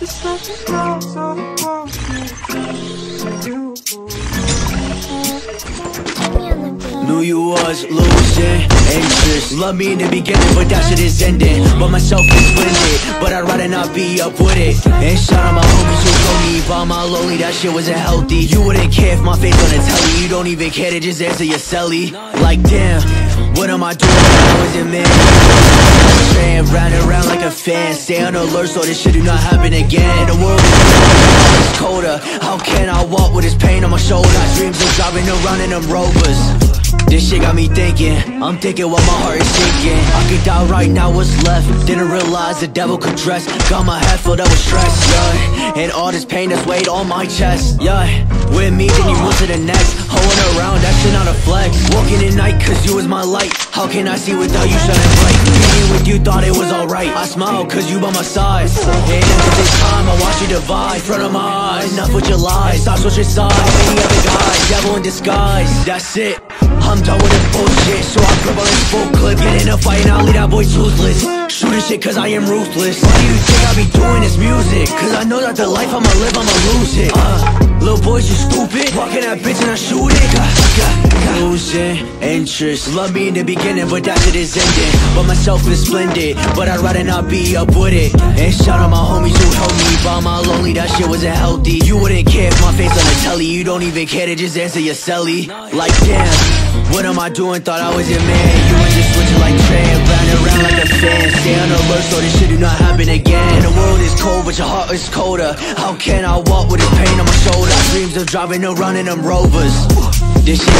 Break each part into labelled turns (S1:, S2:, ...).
S1: Knew you was losing interest Love me in the beginning, but that shit is ending. But myself is blended, but I'd rather not be up with it. And shout out my homies who told me about my lonely That shit wasn't healthy. You wouldn't care if my face on the telly. You You don't even care to just answer your celly. Like damn, what am I doing I wasn't man? Straying round and round like a fan Stay on alert so this shit do not happen again The world is colder How can I walk with this pain on my shoulders? Dreams of driving around in them rovers this shit got me thinking. I'm thinking while my heart is sinking I could die right now, what's left? Didn't realize the devil could dress. Got my head filled up with stress, yeah. And all this pain that's weighed on my chest, yeah. With me, then you move to the next. Holding around, that shit not a flex. Walking at night, cause you was my light. How can I see without you shining bright? Being with you, thought it was alright. I smile, cause you by my side. And at this time, I watch you divide. Front of my eyes, enough with your lies. Stop switching sides, any other guys. Devil in disguise, that's it I'm done with this bullshit, so I grab on this full clip. Get in a fight and I'll leave that boy toothless. Shooting shit cause I am ruthless. Why do you think I be doing this music? Cause I know that the life I'ma live, I'ma lose it. Uh, Little boys, you stupid. Walking that bitch and I shoot it. Losing interest. Love me in the beginning, but that shit is ending. But myself is splendid But I'd rather not be up with it And shout out my homies who helped me By my lonely, that shit wasn't healthy. You wouldn't care if my face on the telly. You don't even care to just answer your celly. Like damn what am I doing? Thought I was your man. You were just switching like Tran Round and round like a fan. Stay on alert so this shit do not happen again. The world is cold but your heart is colder. How can I walk with this pain on my shoulder? Dreams of driving around in them rovers. This shit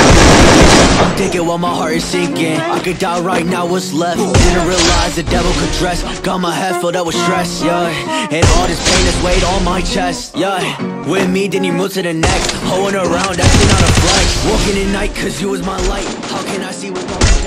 S1: I'm thinking while my heart is sinking. I could die right now, what's left? Didn't realize the devil could dress. Got my head filled up with stress, yeah. And all this pain is weighed on my chest, yeah. With me, then you move to the next. Hoeing around, shit not a flex. Walking at night, cause you was my light. How can I see without you?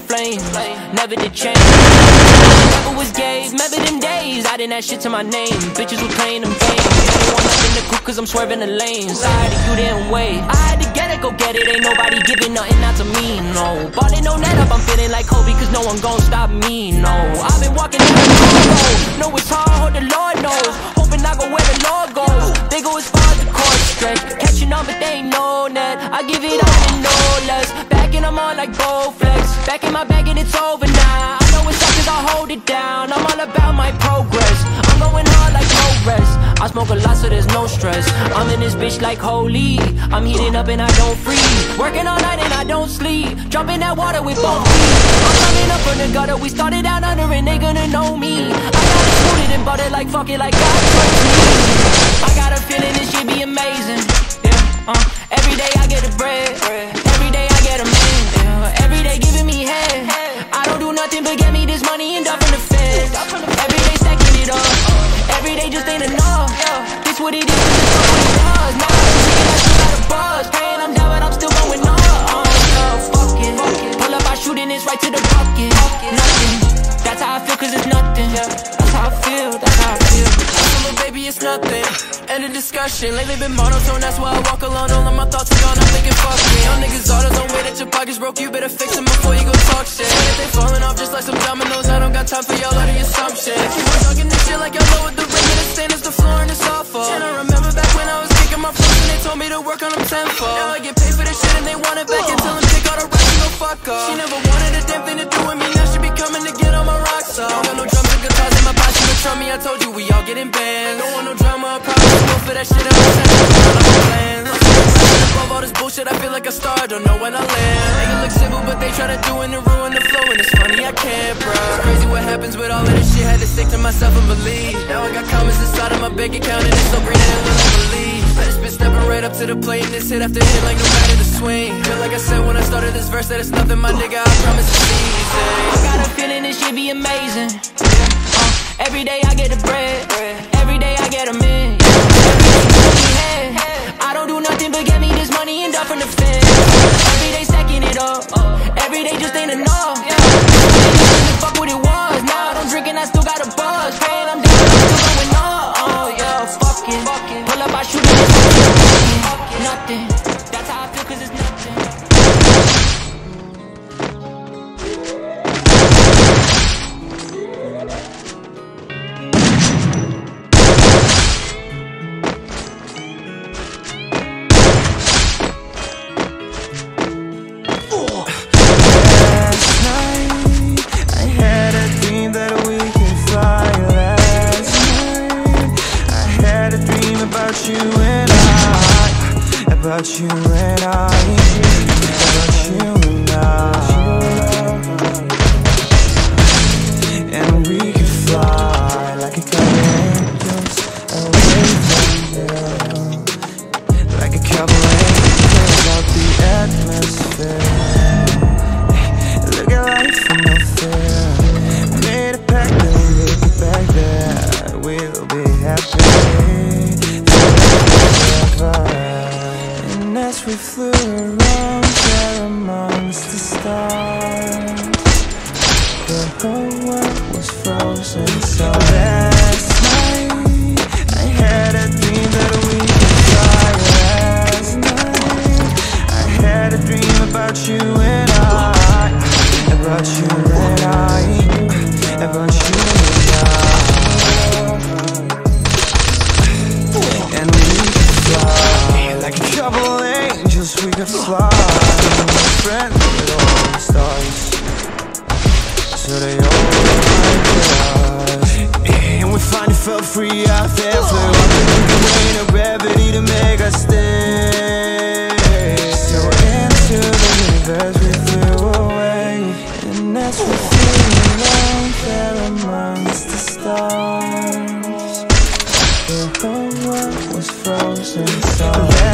S2: Spitting flames. Never did change. Never was gay. Remember them days? I didn't have shit to my name. Bitches were playing them games. Want to cause I'm swerving the lanes. Sorry that you didn't wait. I had to get it, go get it. Ain't nobody giving nothing out to me, no. Ballin' no net up, I'm feeling like Kobe, cause no one gon' stop me, no. I've been walking down the road. Know it's hard, the Lord knows. Hoping I go where the Lord goes. They go as far stretch. Catching on, but they ain't know that. I give it all and no less. Back and I'm on like Bowflex. Back in my bag and it's over now. I know it's up cause I hold it down. I'm all about my progress. I'm going hard like no rest. I smoke a lot so there's no stress. I'm in this bitch like holy. I'm heating up and I don't freeze. Working all night and I don't sleep. Jumping that water with both feet. I'm coming up from the gutter. We started out under and they gonna know me. I got it suited and buttered like fuck it like God trusts me. I got a feeling this should be amazing. Yeah, uh, every day I get a bread. Every day I get a man. Yeah, every day giving me head. I don't do nothing but get me this money and up Day just ain't enough. This what it is. This what it was. Now I'm drinking, I still got a buzz. I'm down, but I'm still going up. Uh, yeah, fuck it. Pull up, I shooting this right to the bucket. Nothing. It's nothing.
S3: End of discussion. Lately been monotone, that's why I walk alone. All of my thoughts are gone, I'm thinking fuck me. Y'all niggas all don't wait that your pockets broke. You better fix them before you go talk shit. If they falling off just like some dominoes, I don't got time for y'all lot of your assumptions. Keep on talking this shit like know what the ring of the stain is the floor and it's awful. And I remember back when I was kicking my floors and they told me to work on them tenfold. Now I get paid for this shit and they want it back and tell fuck up. She never wanted a damn thing to do with me. Now she be coming to get on my rocks up Don't got no drums and guitars in my box. She would me I told you we all getting bands. Don't want no drama or problems Go for that shit I'm Above all this bullshit I feel like a star. Don't know when I land. They look simple but they try to do it and ruin the flow And it's funny I can't bro It's crazy what happens with all of this shit. Had to stick to myself and believe. Now I got comments inside of my bank account And it's so green I don't believe. I just been stepping right up to the plate and this hit after hit like no matter the swing. Feel like I said when I started this verse that it's nothing, my nigga, I promise it's easy.
S4: I got a feeling this shit be amazing. Uh, every day I get the bread, every day I get a million. I don't do nothing but get me this money and die from the fence. Every day stacking it up, every day just ain't enough.
S5: emotions. So.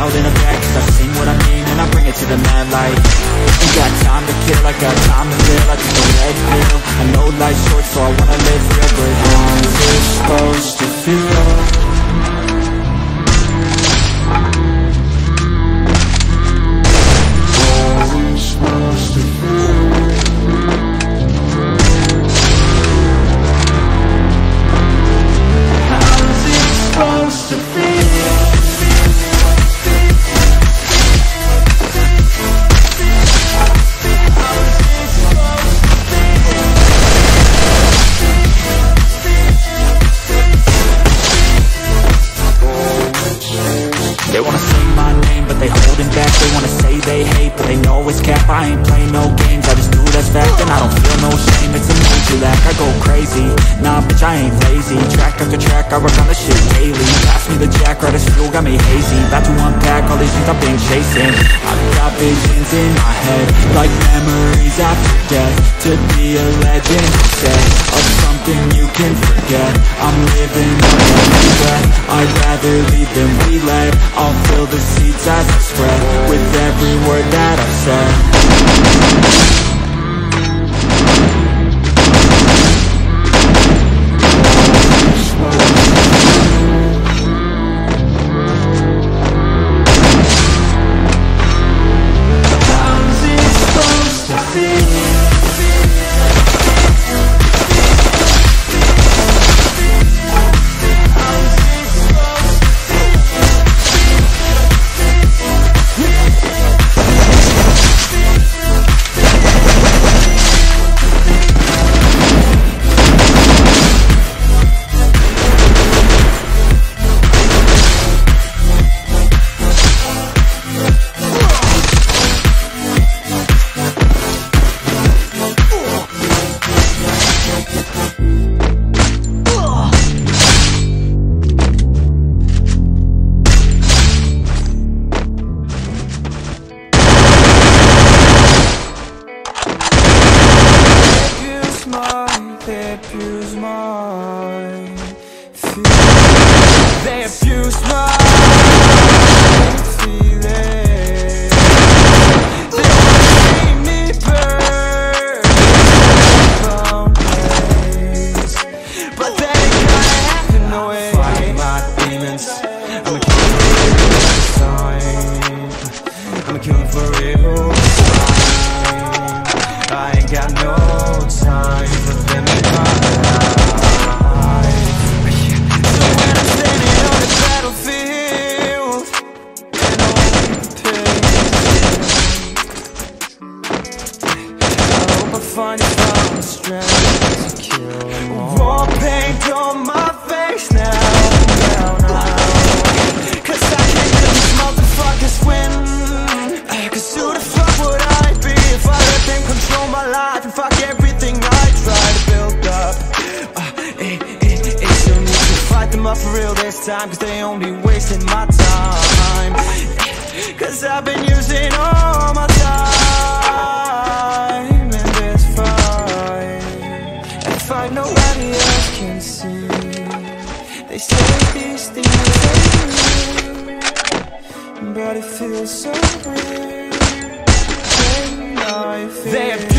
S5: loud in a I
S6: sing what I mean and I bring it to the mad light Ain't got time to kill, I got time to live I took a red pill, I know life's short so I wanna live real But how's it supposed to feel?
S5: can forget. I'm living on a regret I'd rather leave than relay I'll fill the seats as I spread With every word that I've said.
S4: mine, they abuse mine. They abuse mine. Cause I've been using all my time And this fight and I nobody else can see They say these things are But it feels so real They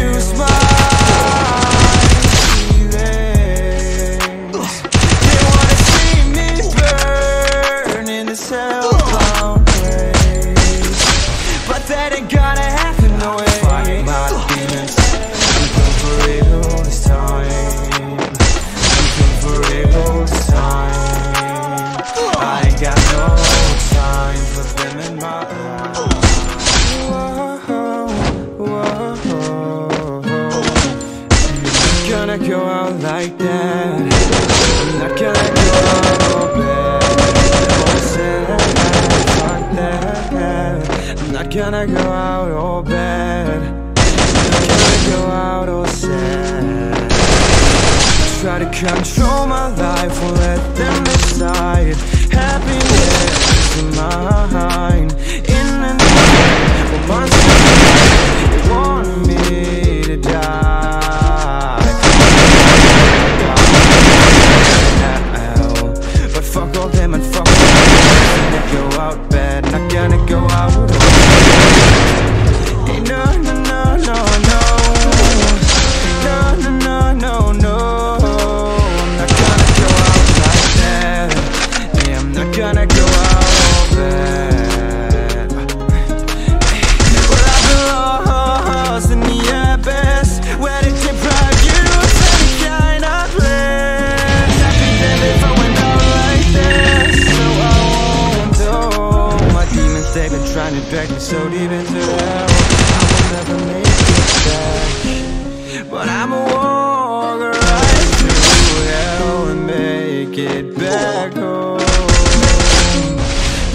S4: so deep into hell. I will never make it back. But I'ma walk right through hell and make it back home.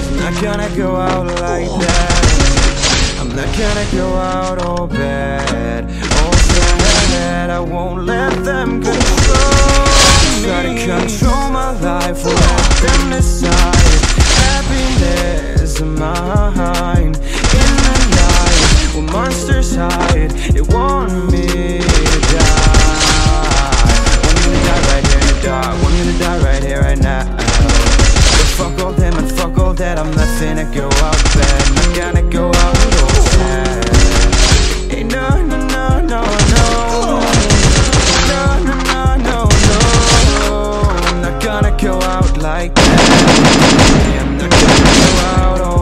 S4: It's not gonna go out like that. I'm not gonna go out all bad. All sad, I won't let them control me. Try to control my life, let them decide. Happiness in my where monsters hide They want me to die. Want me to die right here in the dark. Want me to die right here, right now. But fuck all them and fuck all that. I'm not finna go out bad Not gonna go out all bad Hey, no, no, no, no, no. No, no, no, no, no. I'm not gonna go out like that. I'm not gonna go out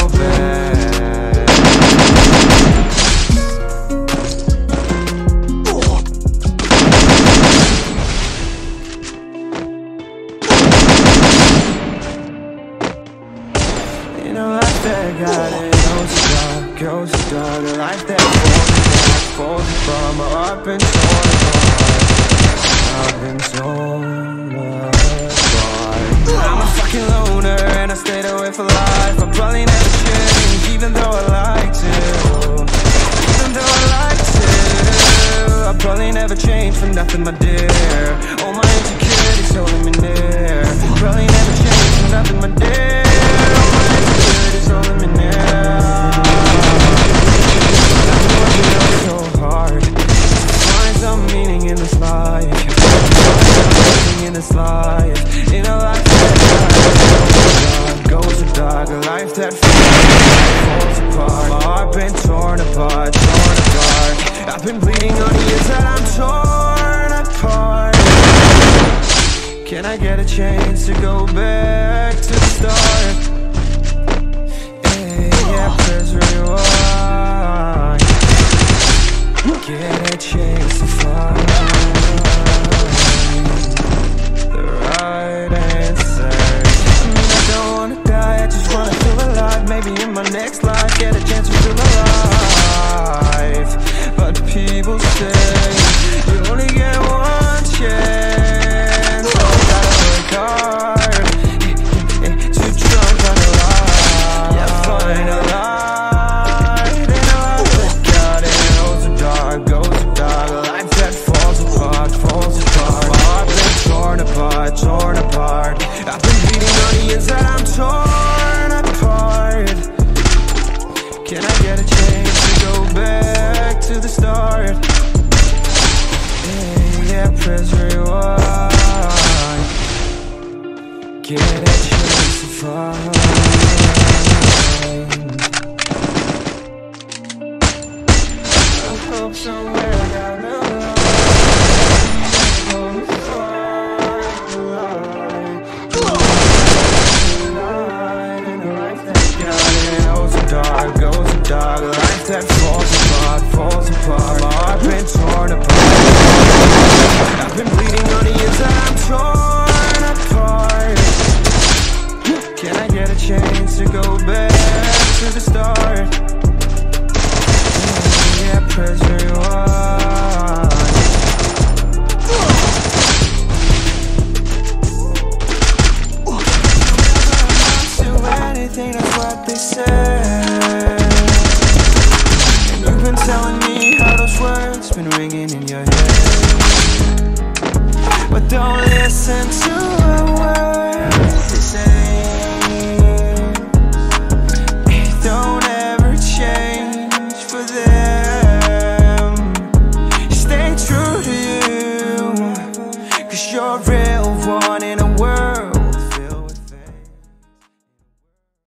S4: in my Can I get a chance to go back to the start? Hey, yeah, press rewind. Get a chance to find The right answer. I mean, I don't wanna die, I just wanna feel alive. Maybe in my next life, get a chance to feel alive. But people say, you only get one chance. hope somewhere down the ringing